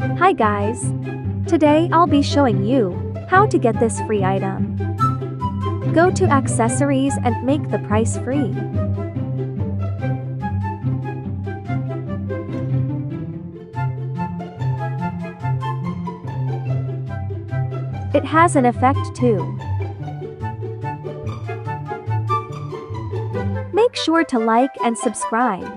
Hi guys! Today I'll be showing you how to get this free item. Go to accessories and make the price free. It has an effect too. Make sure to like and subscribe.